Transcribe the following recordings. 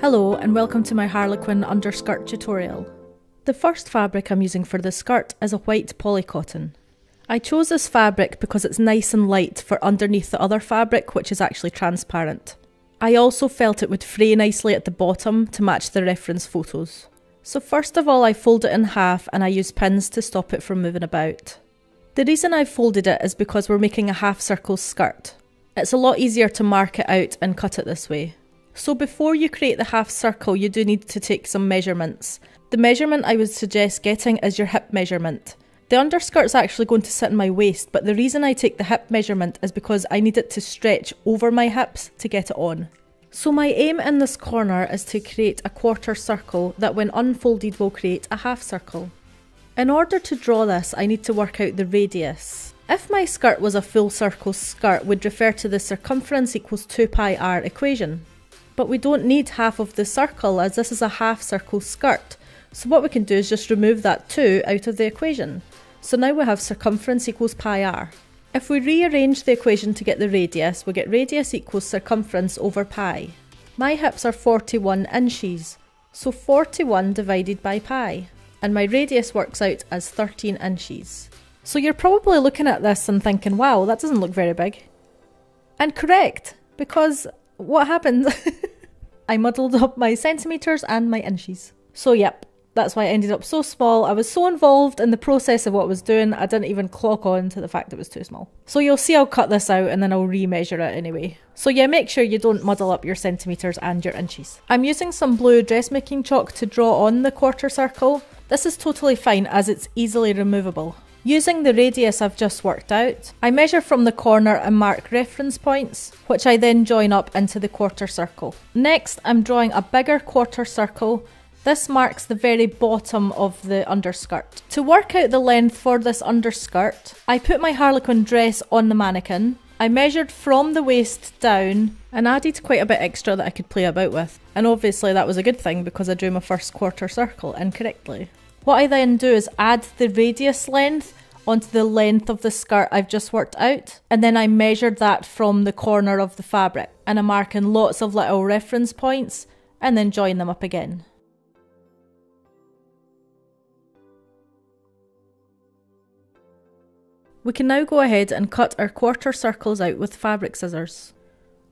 Hello and welcome to my Harley Quinn underskirt tutorial. The first fabric I'm using for this skirt is a white polycotton. I chose this fabric because it's nice and light for underneath the other fabric which is actually transparent. I also felt it would fray nicely at the bottom to match the reference photos. So first of all I fold it in half and I use pins to stop it from moving about. The reason I've folded it is because we're making a half circle skirt. It's a lot easier to mark it out and cut it this way. So before you create the half circle, you do need to take some measurements. The measurement I would suggest getting is your hip measurement. The underskirt's actually going to sit in my waist, but the reason I take the hip measurement is because I need it to stretch over my hips to get it on. So my aim in this corner is to create a quarter circle that when unfolded will create a half circle. In order to draw this, I need to work out the radius. If my skirt was a full circle skirt, we'd refer to the circumference equals 2 pi r equation but we don't need half of the circle as this is a half circle skirt. So what we can do is just remove that 2 out of the equation. So now we have circumference equals pi r. If we rearrange the equation to get the radius, we get radius equals circumference over pi. My hips are 41 inches, so 41 divided by pi, and my radius works out as 13 inches. So you're probably looking at this and thinking, wow, that doesn't look very big. And correct, because what happened? I muddled up my centimetres and my inches. So, yep, that's why I ended up so small. I was so involved in the process of what I was doing, I didn't even clock on to the fact it was too small. So, you'll see I'll cut this out and then I'll re-measure it anyway. So, yeah, make sure you don't muddle up your centimetres and your inches. I'm using some blue dressmaking chalk to draw on the quarter circle. This is totally fine as it's easily removable. Using the radius I've just worked out, I measure from the corner and mark reference points, which I then join up into the quarter circle. Next, I'm drawing a bigger quarter circle. This marks the very bottom of the underskirt. To work out the length for this underskirt, I put my Harley Quinn dress on the mannequin, I measured from the waist down and added quite a bit extra that I could play about with. And obviously that was a good thing because I drew my first quarter circle incorrectly. What I then do is add the radius length onto the length of the skirt I've just worked out and then I measured that from the corner of the fabric and I'm marking lots of little reference points and then join them up again. We can now go ahead and cut our quarter circles out with fabric scissors.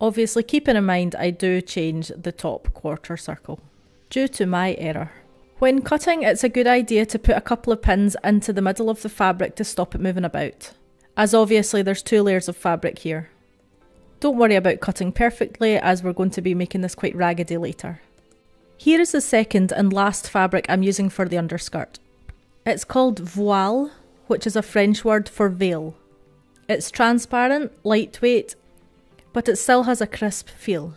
Obviously keeping in mind I do change the top quarter circle due to my error. When cutting, it's a good idea to put a couple of pins into the middle of the fabric to stop it moving about, as obviously there's two layers of fabric here. Don't worry about cutting perfectly as we're going to be making this quite raggedy later. Here is the second and last fabric I'm using for the underskirt. It's called voile, which is a French word for veil. It's transparent, lightweight, but it still has a crisp feel.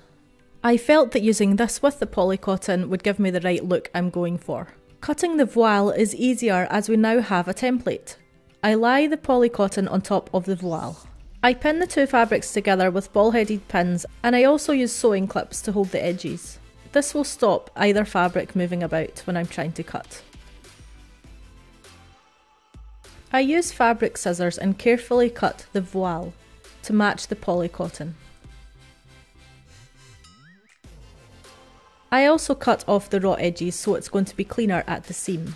I felt that using this with the polycotton would give me the right look I'm going for. Cutting the voile is easier as we now have a template. I lie the polycotton on top of the voile. I pin the two fabrics together with ball-headed pins and I also use sewing clips to hold the edges. This will stop either fabric moving about when I'm trying to cut. I use fabric scissors and carefully cut the voile to match the polycotton. I also cut off the raw edges so it's going to be cleaner at the seam.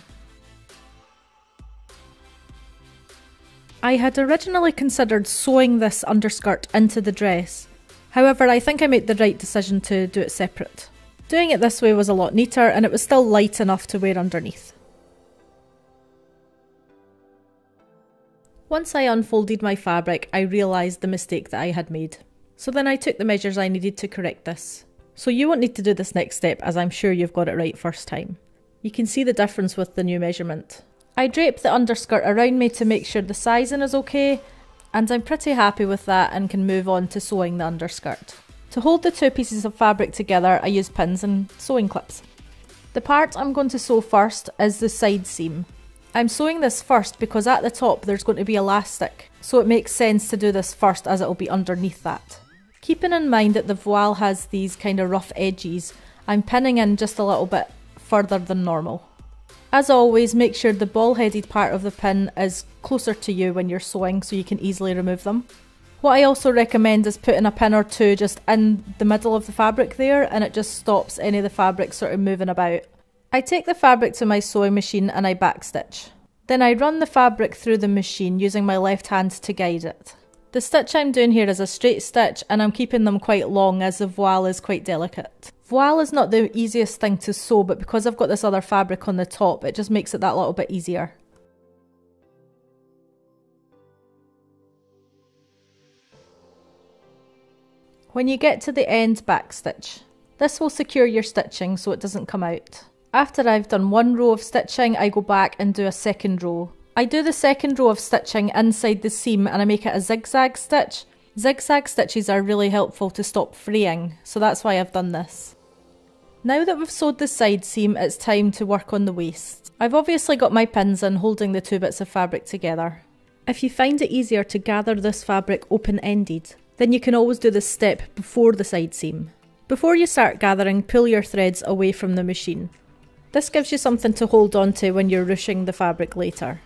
I had originally considered sewing this underskirt into the dress, however I think I made the right decision to do it separate. Doing it this way was a lot neater and it was still light enough to wear underneath. Once I unfolded my fabric, I realised the mistake that I had made. So then I took the measures I needed to correct this. So you won't need to do this next step as I'm sure you've got it right first time. You can see the difference with the new measurement. I drape the underskirt around me to make sure the sizing is okay and I'm pretty happy with that and can move on to sewing the underskirt. To hold the two pieces of fabric together I use pins and sewing clips. The part I'm going to sew first is the side seam. I'm sewing this first because at the top there's going to be elastic so it makes sense to do this first as it will be underneath that. Keeping in mind that the voile has these kind of rough edges, I'm pinning in just a little bit further than normal. As always, make sure the ball-headed part of the pin is closer to you when you're sewing so you can easily remove them. What I also recommend is putting a pin or two just in the middle of the fabric there and it just stops any of the fabric sort of moving about. I take the fabric to my sewing machine and I backstitch. Then I run the fabric through the machine using my left hand to guide it. The stitch I'm doing here is a straight stitch and I'm keeping them quite long as the voile is quite delicate. Voile is not the easiest thing to sew but because I've got this other fabric on the top it just makes it that little bit easier. When you get to the end back stitch, this will secure your stitching so it doesn't come out. After I've done one row of stitching, I go back and do a second row. I do the second row of stitching inside the seam and I make it a zigzag stitch. Zigzag stitches are really helpful to stop fraying, so that's why I've done this. Now that we've sewed the side seam, it's time to work on the waist. I've obviously got my pins in holding the two bits of fabric together. If you find it easier to gather this fabric open-ended, then you can always do this step before the side seam. Before you start gathering, pull your threads away from the machine. This gives you something to hold on to when you're ruching the fabric later.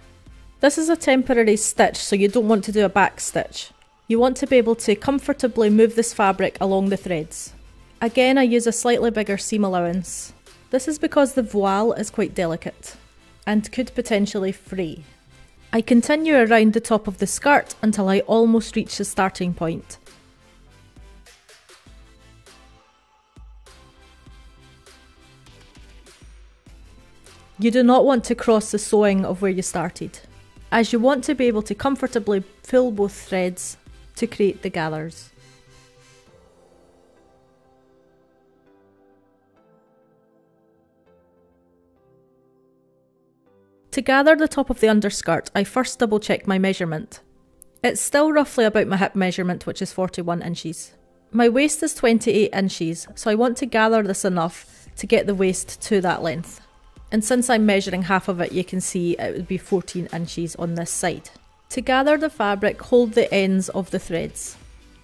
This is a temporary stitch so you don't want to do a back stitch. You want to be able to comfortably move this fabric along the threads. Again I use a slightly bigger seam allowance. This is because the voile is quite delicate and could potentially fray. I continue around the top of the skirt until I almost reach the starting point. You do not want to cross the sewing of where you started, as you want to be able to comfortably fill both threads to create the gathers. To gather the top of the underskirt, I first double check my measurement. It's still roughly about my hip measurement, which is 41 inches. My waist is 28 inches, so I want to gather this enough to get the waist to that length. And since I'm measuring half of it, you can see it would be 14 inches on this side. To gather the fabric, hold the ends of the threads.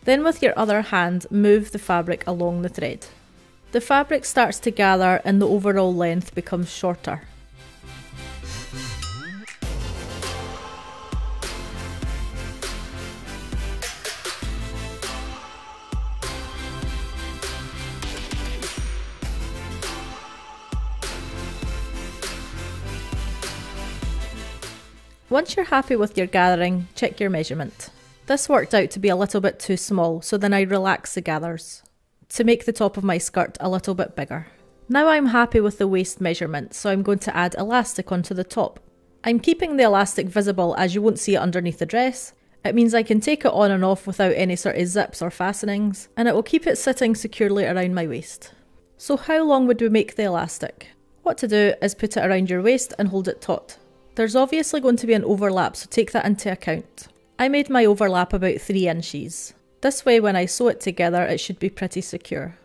Then with your other hand, move the fabric along the thread. The fabric starts to gather and the overall length becomes shorter. Once you're happy with your gathering, check your measurement. This worked out to be a little bit too small, so then I relaxed the gathers to make the top of my skirt a little bit bigger. Now I'm happy with the waist measurement, so I'm going to add elastic onto the top. I'm keeping the elastic visible as you won't see it underneath the dress. It means I can take it on and off without any sort of zips or fastenings, and it will keep it sitting securely around my waist. So how long would we make the elastic? What to do is put it around your waist and hold it taut. There's obviously going to be an overlap, so take that into account. I made my overlap about 3 inches. This way when I sew it together it should be pretty secure.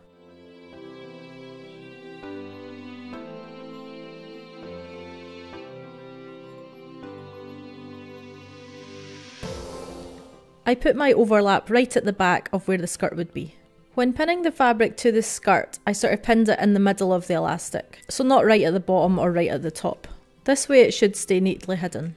I put my overlap right at the back of where the skirt would be. When pinning the fabric to the skirt, I sort of pinned it in the middle of the elastic, so not right at the bottom or right at the top. This way it should stay neatly hidden.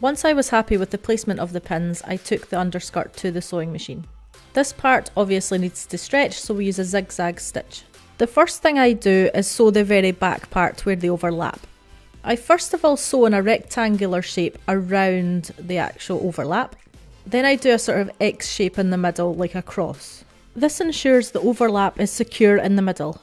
Once I was happy with the placement of the pins, I took the underskirt to the sewing machine. This part obviously needs to stretch, so we use a zigzag stitch. The first thing I do is sew the very back part where they overlap. I first of all sew in a rectangular shape around the actual overlap, then I do a sort of X shape in the middle like a cross. This ensures the overlap is secure in the middle.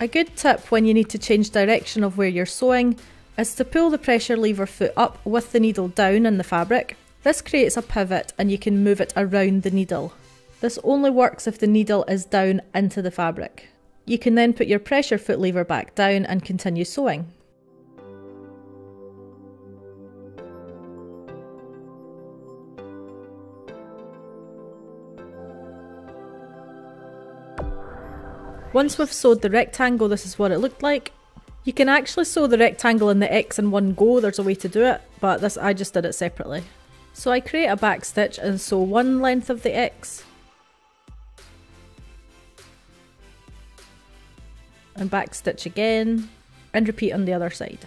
A good tip when you need to change direction of where you're sewing is to pull the pressure lever foot up with the needle down in the fabric. This creates a pivot and you can move it around the needle. This only works if the needle is down into the fabric. You can then put your pressure foot lever back down and continue sewing. Once we've sewed the rectangle, this is what it looked like. You can actually sew the rectangle and the X in one go, there's a way to do it, but this I just did it separately. So I create a back stitch and sew one length of the X and back stitch again and repeat on the other side.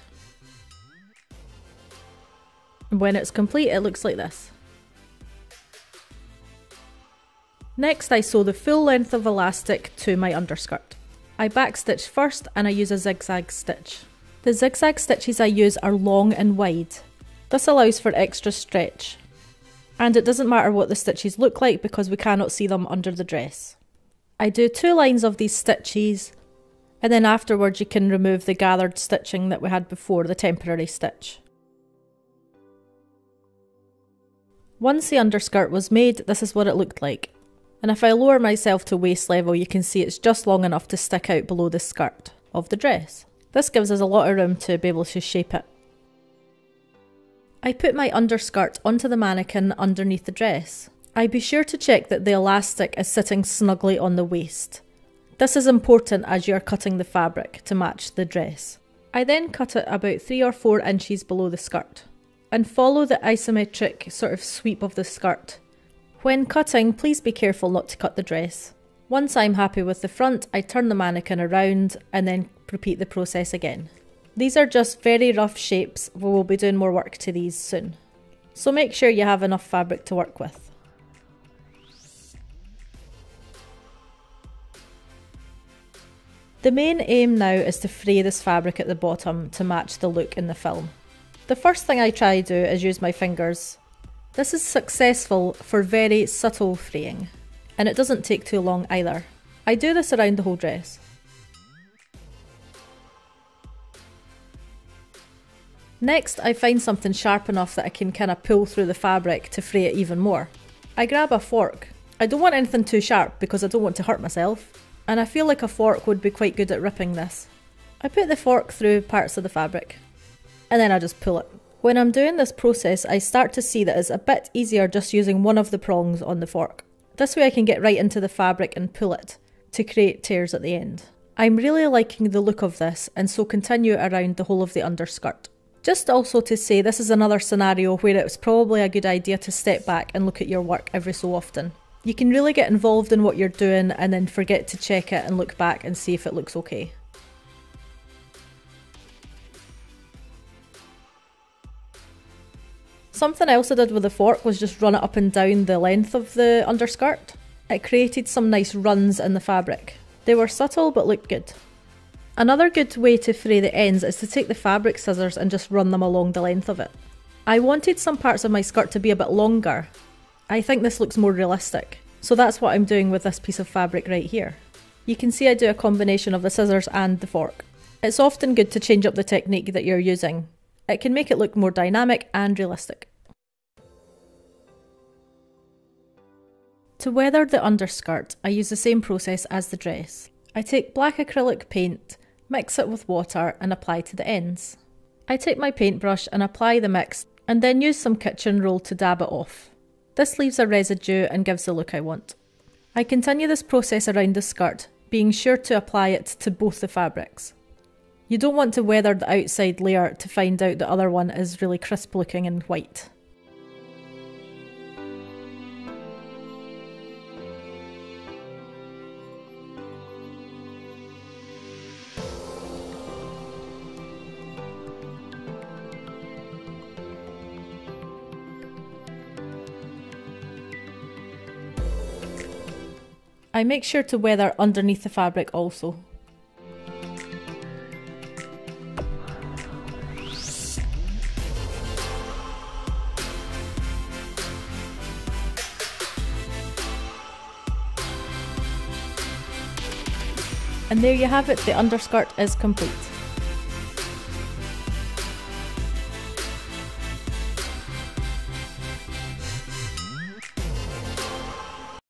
And when it's complete it looks like this. Next I sew the full length of elastic to my underskirt. I backstitch first and I use a zigzag stitch. The zigzag stitches I use are long and wide. This allows for extra stretch. And it doesn't matter what the stitches look like because we cannot see them under the dress. I do two lines of these stitches and then afterwards you can remove the gathered stitching that we had before, the temporary stitch. Once the underskirt was made, this is what it looked like. And if I lower myself to waist level, you can see it's just long enough to stick out below the skirt of the dress. This gives us a lot of room to be able to shape it. I put my underskirt onto the mannequin underneath the dress. I be sure to check that the elastic is sitting snugly on the waist. This is important as you are cutting the fabric to match the dress. I then cut it about 3 or 4 inches below the skirt and follow the isometric sort of sweep of the skirt. When cutting, please be careful not to cut the dress. Once I'm happy with the front, I turn the mannequin around and then repeat the process again. These are just very rough shapes, we will be doing more work to these soon. So make sure you have enough fabric to work with. The main aim now is to fray this fabric at the bottom to match the look in the film. The first thing I try to do is use my fingers. This is successful for very subtle fraying, and it doesn't take too long either. I do this around the whole dress. Next, I find something sharp enough that I can kind of pull through the fabric to fray it even more. I grab a fork. I don't want anything too sharp because I don't want to hurt myself, and I feel like a fork would be quite good at ripping this. I put the fork through parts of the fabric, and then I just pull it. When I'm doing this process, I start to see that it's a bit easier just using one of the prongs on the fork. This way I can get right into the fabric and pull it to create tears at the end. I'm really liking the look of this and so continue around the whole of the underskirt. Just also to say, this is another scenario where it's probably a good idea to step back and look at your work every so often. You can really get involved in what you're doing and then forget to check it and look back and see if it looks okay. Something else I did with the fork was just run it up and down the length of the underskirt. It created some nice runs in the fabric. They were subtle but looked good. Another good way to fray the ends is to take the fabric scissors and just run them along the length of it. I wanted some parts of my skirt to be a bit longer. I think this looks more realistic, so that's what I'm doing with this piece of fabric right here. You can see I do a combination of the scissors and the fork. It's often good to change up the technique that you're using. It can make it look more dynamic and realistic. To weather the underskirt, I use the same process as the dress. I take black acrylic paint mix it with water and apply to the ends. I take my paintbrush and apply the mix and then use some kitchen roll to dab it off. This leaves a residue and gives the look I want. I continue this process around the skirt, being sure to apply it to both the fabrics. You don't want to weather the outside layer to find out the other one is really crisp looking and white. I make sure to weather underneath the fabric also. And there you have it, the underskirt is complete.